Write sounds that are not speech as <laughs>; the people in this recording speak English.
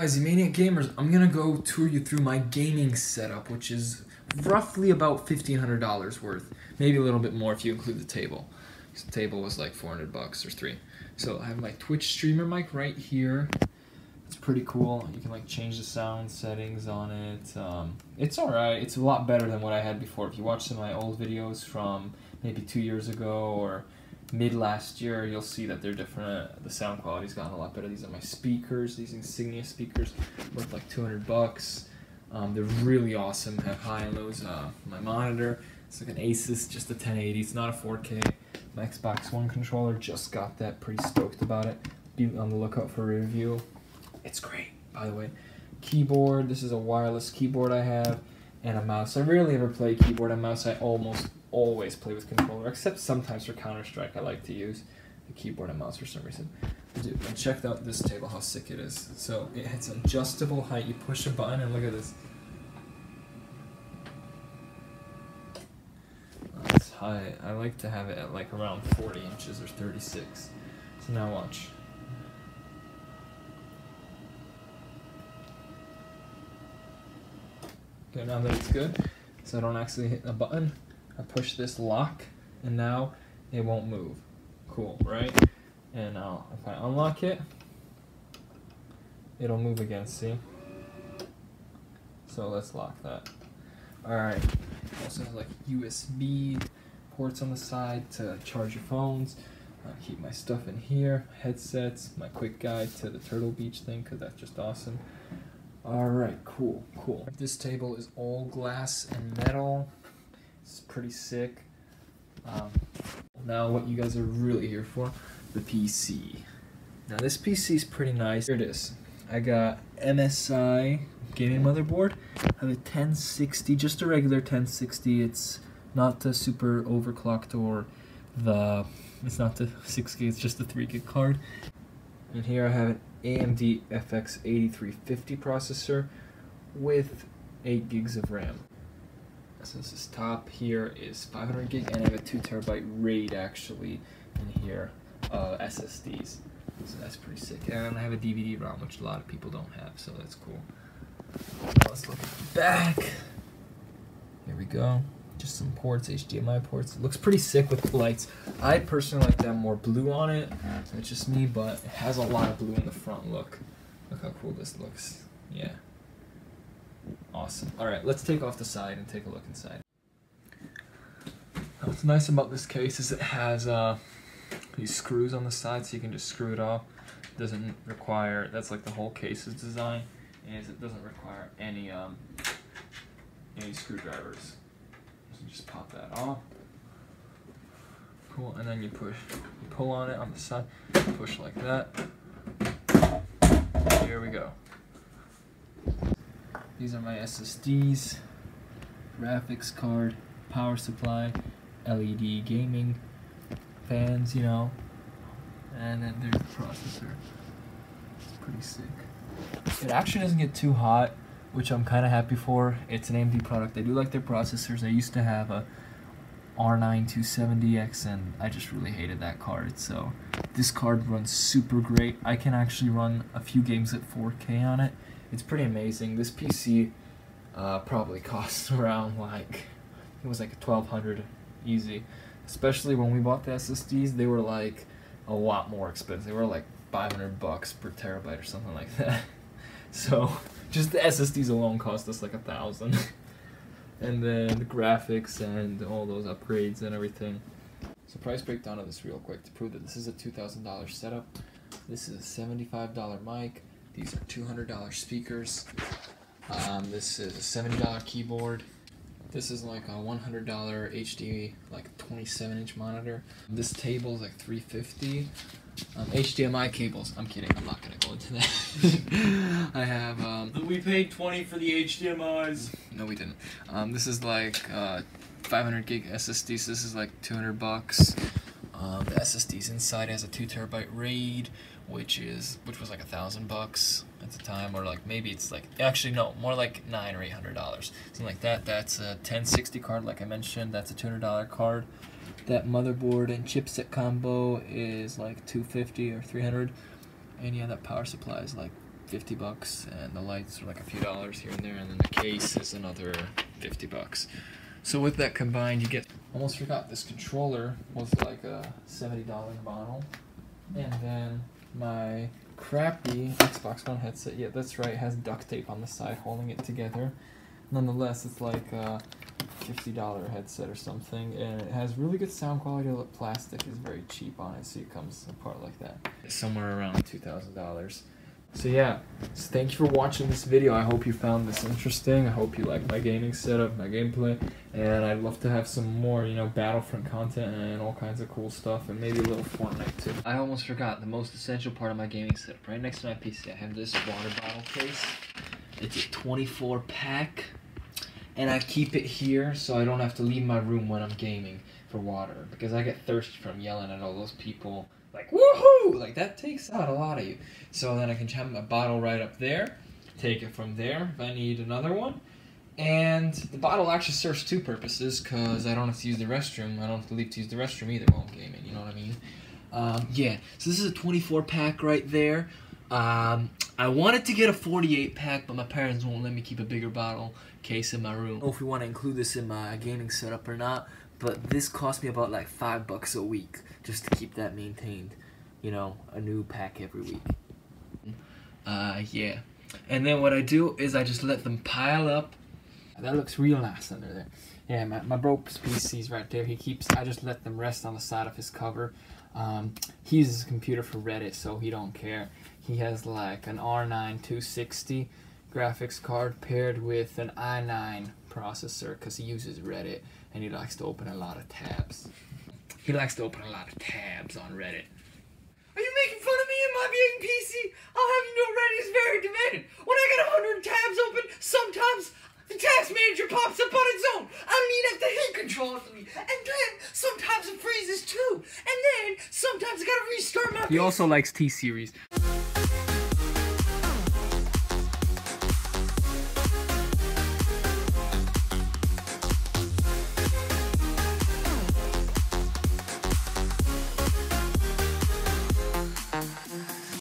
Guys, Maniac Gamers, I'm gonna go tour you through my gaming setup, which is roughly about $1,500 worth. Maybe a little bit more if you include the table. The table was like 400 bucks or three. So I have my Twitch streamer mic right here. It's pretty cool. You can like change the sound settings on it. Um, it's alright. It's a lot better than what I had before. If you watch some of my old videos from maybe two years ago or mid last year, you'll see that they're different. The sound quality's gotten a lot better. These are my speakers, these Insignia speakers, worth like 200 bucks. Um, they're really awesome, have high and lows. Uh, my monitor, it's like an Asus, just a 1080, it's not a 4K. My Xbox One controller, just got that, pretty stoked about it. Be on the lookout for a review. It's great, by the way. Keyboard, this is a wireless keyboard I have, and a mouse. I rarely ever play keyboard and mouse, I almost always play with controller, except sometimes for Counter Strike. I like to use the keyboard and mouse for some reason. Dude, and check out this table, how sick it is. So it has adjustable height. You push a button, and look at this. It's high. I like to have it at like around 40 inches or 36. So now watch. Okay, now that it's good, so I don't actually hit a button, I push this lock, and now it won't move. Cool, right? And now if I unlock it, it'll move again, see? So let's lock that. Alright, also has like USB ports on the side to charge your phones. I keep my stuff in here, headsets, my quick guide to the Turtle Beach thing, because that's just awesome. Alright, cool, cool. This table is all glass and metal. It's pretty sick. Um, now what you guys are really here for, the PC. Now this PC is pretty nice. Here it is. I got MSI gaming motherboard. I have a 1060, just a regular 1060. It's not the super overclocked or the, it's not the <laughs> 6 gig, it's just the 3 gig card. And here I have an AMD FX 8350 processor with 8 gigs of RAM. So this top here is 500 gig and I have a 2 terabyte RAID actually in here uh, SSDs. So that's pretty sick. And I have a DVD ROM which a lot of people don't have so that's cool. Let's look back. Here we go. Just some ports, HDMI ports. It looks pretty sick with the lights. I personally like to have more blue on it. It's just me, but it has a lot of blue in the front look. Look how cool this looks. Yeah. Awesome. Alright, let's take off the side and take a look inside. What's nice about this case is it has uh, these screws on the side so you can just screw it off. It doesn't require, that's like the whole case's design, is it doesn't require any um, any screwdrivers. Just pop that off. Cool, and then you push, you pull on it on the side, push like that. Here we go. These are my SSDs, graphics card, power supply, LED gaming, fans, you know, and then there's the processor. It's pretty sick. It actually doesn't get too hot, which I'm kind of happy for. It's an AMD product. I do like their processors. I used to have a R9 270X and I just really hated that card. So this card runs super great. I can actually run a few games at 4K on it. It's pretty amazing. This PC uh, probably <laughs> costs around like, it was like 1200 easy. Especially when we bought the SSDs, they were like a lot more expensive. They were like 500 bucks per terabyte or something like <laughs> that. So <laughs> just the SSDs alone cost us like a thousand. <laughs> and then the graphics and all those upgrades and everything. So price breakdown of this real quick to prove that this is a $2,000 setup. This is a $75 mic. These are $200 speakers. Um, this is a $70 keyboard. This is like a $100 HD, like 27 inch monitor. This table is like 350 um, HDMI cables. I'm kidding. I'm not gonna go into that. <laughs> I have. Um, we paid 20 for the HDMI's. No, we didn't. Um, this is like uh, 500 gig SSD. So this is like 200 bucks. Um, the SSD's inside has a two terabyte RAID, which is which was like a thousand bucks at the time, or like maybe it's like actually no, more like nine or eight hundred dollars, something like that. That's a 1060 card, like I mentioned. That's a two hundred dollar card. That motherboard and chipset combo is like 250 or 300, and yeah, that power supply is like 50 bucks, and the lights are like a few dollars here and there, and then the case is another 50 bucks. So with that combined, you get. Almost forgot this controller was like a $70 model, and then my crappy Xbox One headset. Yeah, that's right. Has duct tape on the side holding it together. Nonetheless, it's like a $50 headset or something, and it has really good sound quality. The plastic is very cheap on it, so it comes apart like that. Somewhere around $2,000. So yeah, so thank you for watching this video. I hope you found this interesting. I hope you like my gaming setup, my gameplay, and I'd love to have some more, you know, Battlefront content and all kinds of cool stuff, and maybe a little Fortnite too. I almost forgot the most essential part of my gaming setup. Right next to my PC, I have this water bottle case. It's a 24 pack, and I keep it here so I don't have to leave my room when I'm gaming for water because I get thirsty from yelling at all those people like woohoo! Like that takes out a lot of you. So then i can have a bottle right up there take it from there if i need another one. And the bottle actually serves two purposes because i don't have to use the restroom. I don't have to leave to use the restroom either while i'm gaming you know what i mean? Um, yeah so this is a 24 pack right there. Um, i wanted to get a 48 pack but my parents won't let me keep a bigger bottle case in my room. I don't know if we want to include this in my gaming setup or not but this cost me about like five bucks a week just to keep that maintained. You know, a new pack every week. Uh, yeah. And then what I do is I just let them pile up. That looks real nice under there. Yeah, my, my bro's PC's right there. He keeps, I just let them rest on the side of his cover. Um, he uses his computer for Reddit, so he don't care. He has like an R9 260 graphics card paired with an i9 processor because he uses Reddit and he likes to open a lot of tabs. He likes to open a lot of tabs on Reddit. Are you making fun of me and my being PC? I'll have you know Reddit is very demanding. When I got a hundred tabs open, sometimes the task manager pops up on its own. I don't even have to hit control for me. And then sometimes it freezes too. And then sometimes I gotta restart my. He also likes T series.